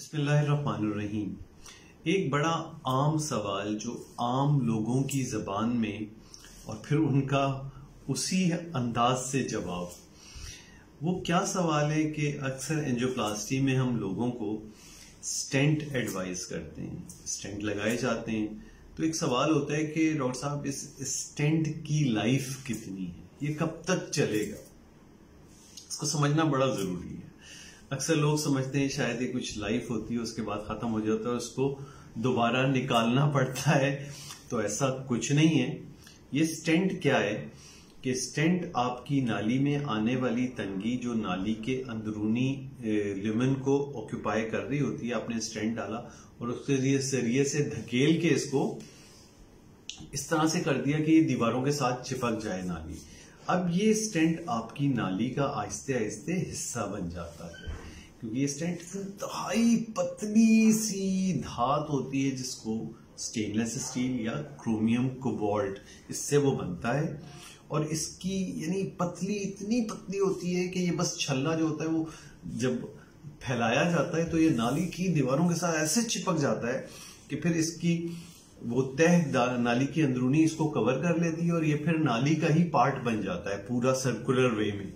बिस्मिल्लाहिर्रहमानिर्रहीम। एक बड़ा आम सवाल जो आम लोगों की जबान में और फिर उनका उसी अंदाज से जवाब। वो क्या सवाल है कि अक्सर एंजियोप्लास्टी में हम लोगों को स्टेंट एडवाइस करते हैं, स्टेंट लगाए जाते हैं। तो एक सवाल होता है कि डॉक्टर साहब, इस स्टेंट की लाइफ कितनी है? ये कब तक चलेगा? इसको समझना बड़ा ज़रूरी है। अक्सर लोग समझते हैं शायद ये कुछ लाइफ होती है, उसके बाद खत्म हो जाता है उसको दोबारा निकालना पड़ता है। तो ऐसा कुछ नहीं है। ये स्टेंट क्या है? कि स्टेंट आपकी नाली में आने वाली तंगी जो नाली के अंदरूनी लिमन को ऑक्यूपाई कर रही होती है, आपने स्टेंट डाला और उसके सरिये से धकेल के इसको इस तरह से कर दिया कि दीवारों के साथ चिपक जाए नाली। अब ये स्टेंट आपकी नाली का आहिस्ते आहिस्ते हिस्सा बन जाता है। क्योंकि ये स्टेंट इंतहाई पतली सी धात होती है जिसको स्टेनलेस स्टील या क्रोमियम कोबाल्ट इससे वो बनता है। और इसकी, यानी पतली, इतनी पतली होती है कि ये बस छल्ला जो होता है वो जब फैलाया जाता है तो ये नाली की दीवारों के साथ ऐसे चिपक जाता है कि फिर इसकी वो तह नाली की अंदरूनी इसको कवर कर लेती है और ये फिर नाली का ही पार्ट बन जाता है पूरा सर्कुलर वे में।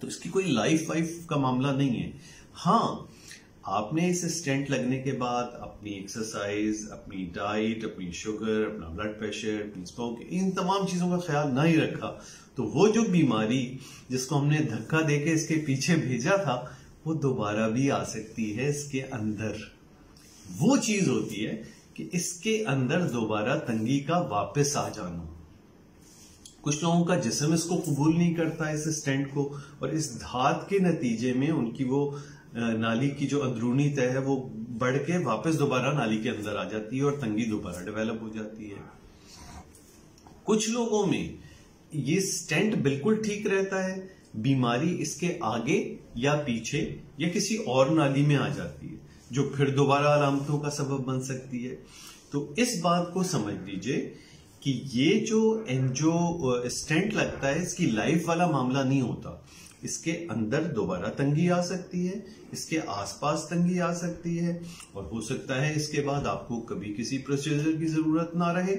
तो इसकी कोई लाइफ वाइफ का मामला नहीं है। हाँ आपने इस स्टेंट लगने के बाद अपनी एक्सरसाइज अपनी डाइट अपनी शुगर अपना ब्लड प्रेशर अपनी स्मोक इन तमाम चीज़ों का ख्याल नहीं रखा। तो वो जो बीमारी जिसको हमने धक्का देके इसके पीछे भेजा था, वो दोबारा भी आ सकती है इसके अंदर। वो चीज़ होती है कि इसके अंदर दोबारा तंगी का वापस आ जाना। कुछ लोगों का जिसम इसको कबूल नहीं करता, इस स्टेंट को, और इस धात के नतीजे में उनकी वो नाली की जो अंदरूनी तय है, वो बढ़ के वापस दोबारा नाली के अंदर आ जाती है और तंगी दोबारा डेवलप हो जाती है। कुछ लोगों में ये स्टेंट बिल्कुल ठीक रहता है, बीमारी इसके आगे या पीछे या किसी और नाली में आ जाती है, जो फिर दोबारा अलामतों का सबब बन सकती है। तो इस बात को समझ लीजिए कि ये जो एनजीओ स्टेंट लगता है, इसकी लाइफ वाला मामला नहीं होता। इसके अंदर दोबारा तंगी आ सकती है, इसके आसपास तंगी आ सकती है, और हो सकता है इसके बाद आपको कभी किसी प्रोसीजर की ज़रूरत ना रहे।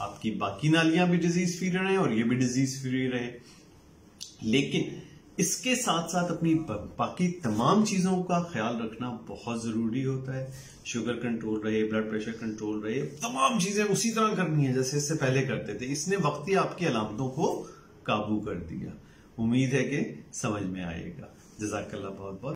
आपकी बाकी नालियाँ भी डिज़ीज़ फ्री रहे और ये भी डिज़ीज़ फ्री रहे। लेकिन इसके साथ साथ अपनी बाकी तमाम चीज़ों का ख्याल रखना बहुत ज़रूरी होता है। शुगर कंट्रोल रहे, ब्लड प्रेशर कंट्रोल रहे, तमाम चीज़ें उसी तरह करनी है जैसे इससे पहले करते थे। इसने वक्त ही आपकी अलामतों को काबू कर दिया। उम्मीद है कि समझ में आएगा। जजाकल्ला बहुत बहुत